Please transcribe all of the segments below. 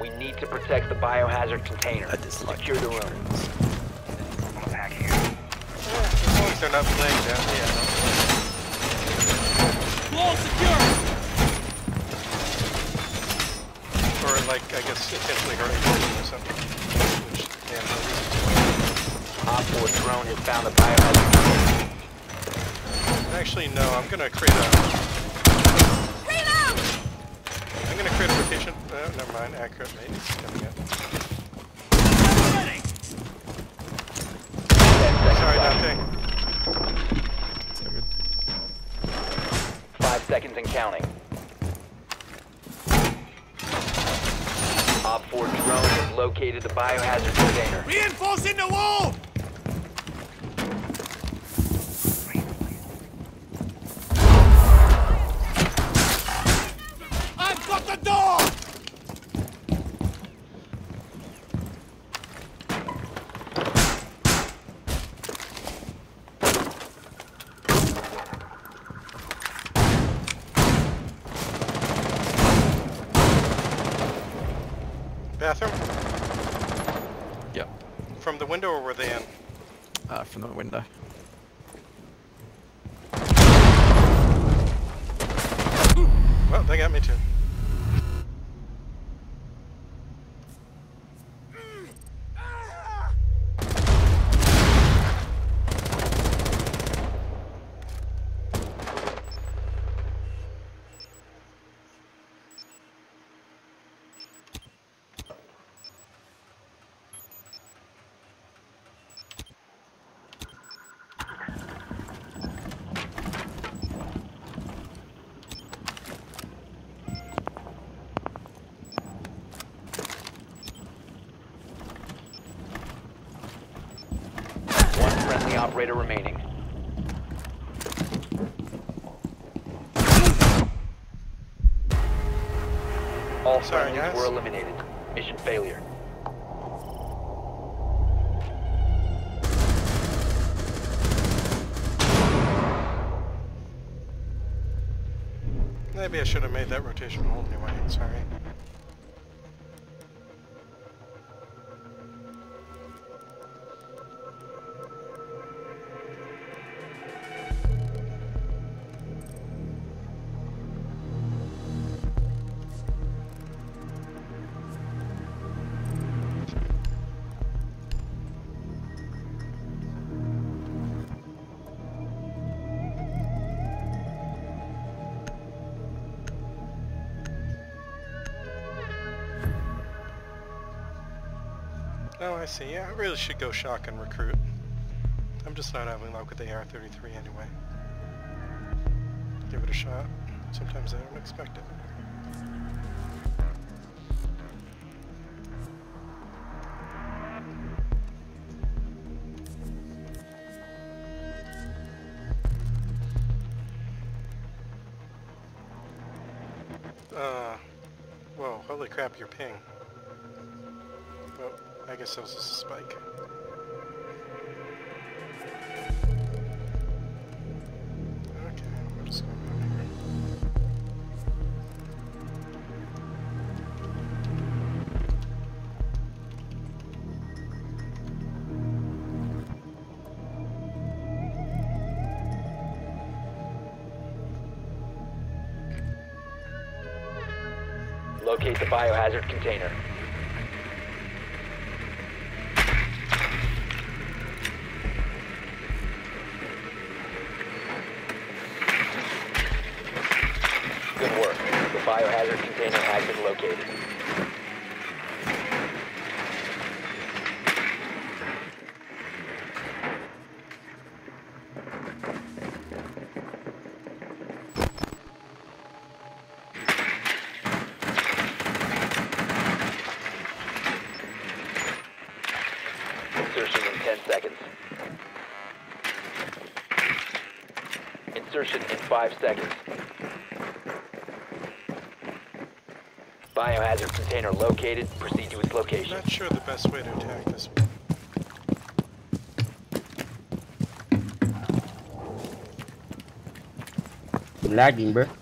We need to protect the biohazard container. That is like- Secure the room. As long as they're not playing down here. Wall secure! Or like, I guess, intentionally hurting them or something. Which, yeah, no reason Op 4 drone has found the biohazard container. Actually, no, I'm gonna create a... gonna create a rotation... Uh, never mind, accurate maintenance coming in. Ready! 10 seconds Sorry, left. Dante. So good. 5 seconds and counting. Op 4 drone has located the biohazard container. Reinforcing the wall! I've got the door! Bathroom? Yeah. From the window or were they in? Uh, from the window. Well, they got me too. One friendly operator remaining. All Sorry, friendlies guys. were eliminated. Mission failure. Maybe I should have made that rotation hold anyway, sorry. Oh, I see. Yeah, I really should go shock and recruit. I'm just not having luck with the AR-33 anyway. Give it a shot. Sometimes I don't expect it. Uh, whoa, holy crap, your ping. I guess that was a spike. Just over here. Locate the biohazard container. Located. Insertion in 10 seconds. Insertion in five seconds. Biohazard container located. Proceed to its location. Not sure the best way to attack this one. You're lagging, bro. Thank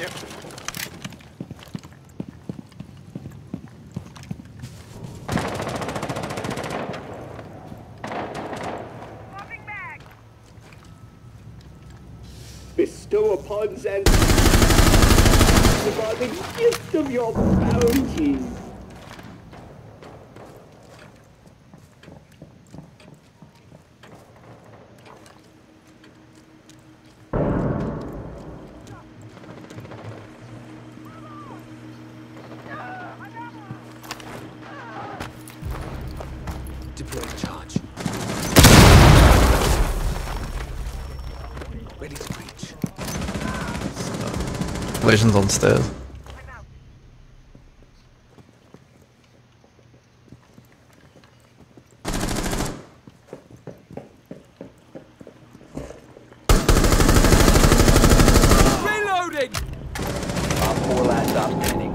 you. Bestow upon Zan the gift of your bounties. Deploying charge. Collisions on stairs. Reloading! Op 4 last stop standing.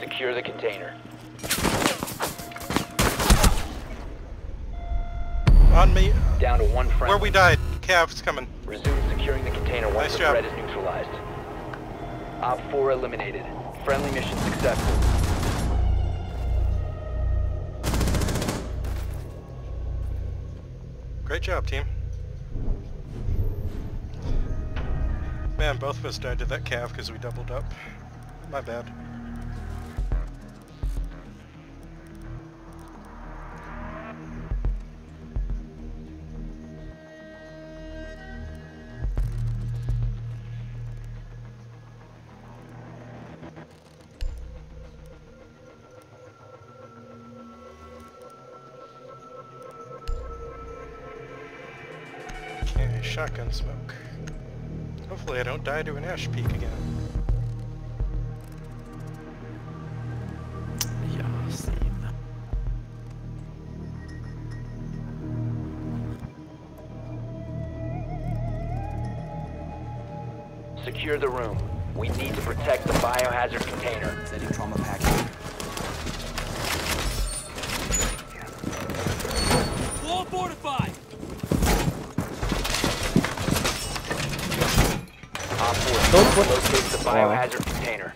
Secure the container. On me. Down to one friendly. Where we died. Cav's coming. Resume securing the container once Nice the job. threat is neutralized. Op 4 eliminated. Friendly mission successful. Great job, team. Man, both of us died to that Cav because we doubled up. My bad. Shotgun smoke. Hopefully I don't die to an Ash peek again. Secure the room. We need to protect the biohazard container. Setting trauma package. Wall fortified. Op 4 Don't put- locate the biohazard container.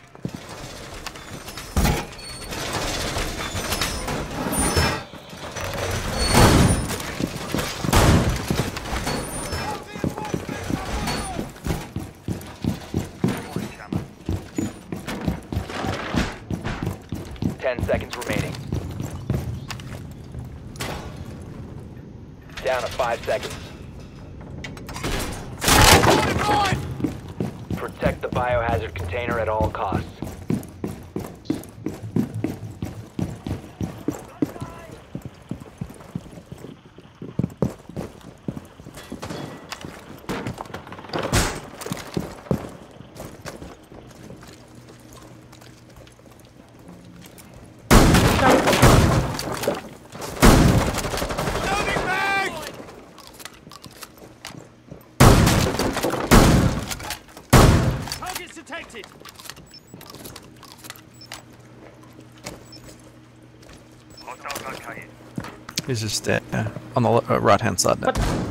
Ten seconds remaining. Down to five seconds. Protect the biohazard container at all costs. Targets detected. He's just there on the uh, right hand side now. Nice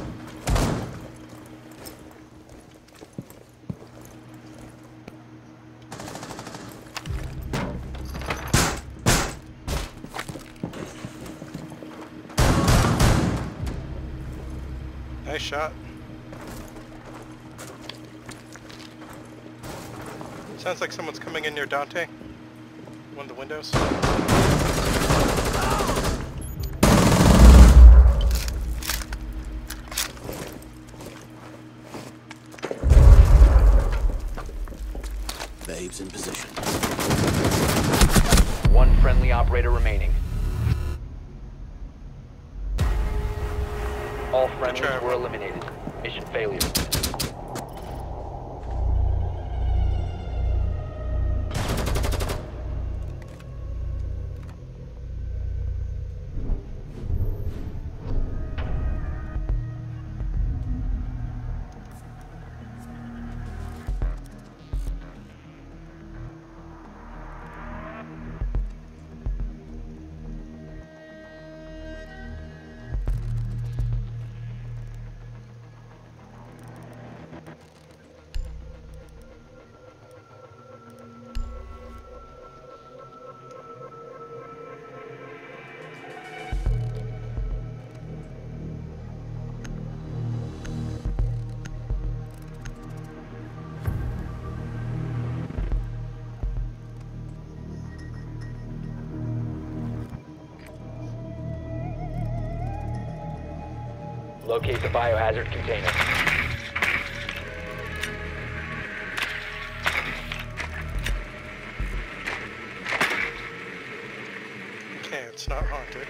Sounds like someone's coming in near Dante. One of the windows. Babes Locate the biohazard container. Okay, it's not haunted.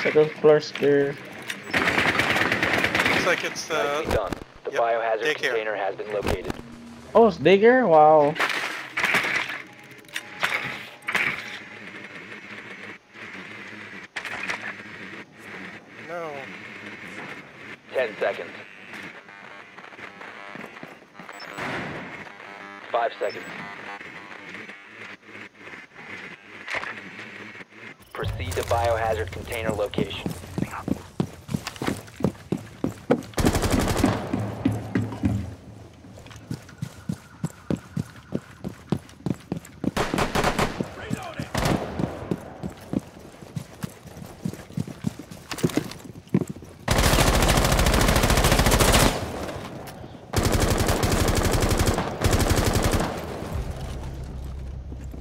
Second floor stair. Looks like it's uh, Nicely the... done. The yep, biohazard daycare. container has been located. Oh, it's digger? Wow. 10 seconds. 5 seconds. Proceed to biohazard container location.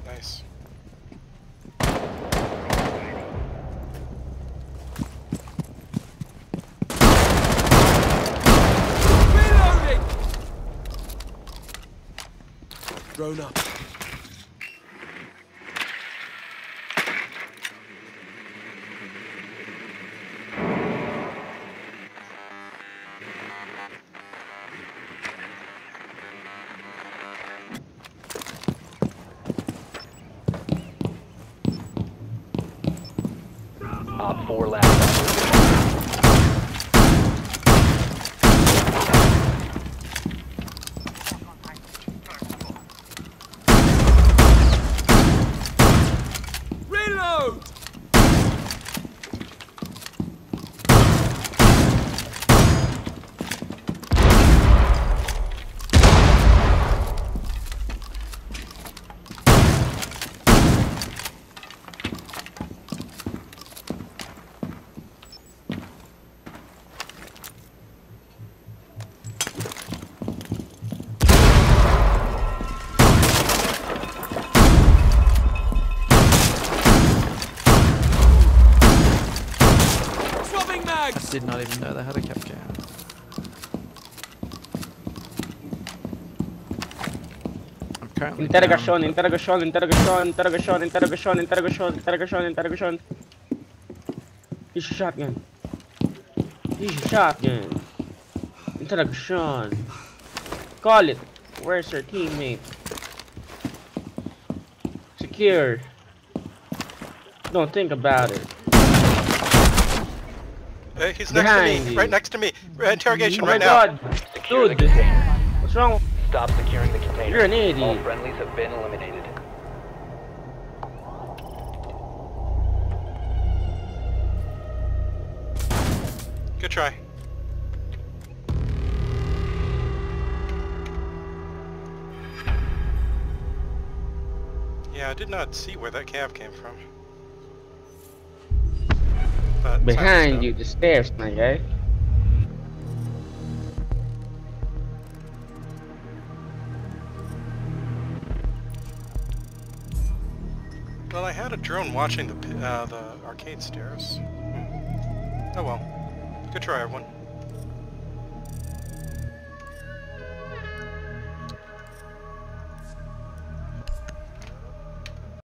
Nice. Reloading! Drone up. Op 4 did not even know they had a cap can. Interrogation, down, interrogation, interrogation, interrogation, interrogation, interrogation, interrogation, interrogation. Use your shotgun. Use your shotgun. Interrogation. Call it. Where's your teammate? Secure. Don't think about it. Uh, he's next to me. you. Right next to me. Interrogation Oh my right now. god. Secure the Dude. container. What's wrong? Stop securing the container. You're an idiot. All friendlies have been eliminated. Good try. Yeah, I did not see where that Cav came from. But Behind you, the stairs, my guy. Well, I had a drone watching the uh, the arcade stairs. Hmm. Oh well. Good try, everyone.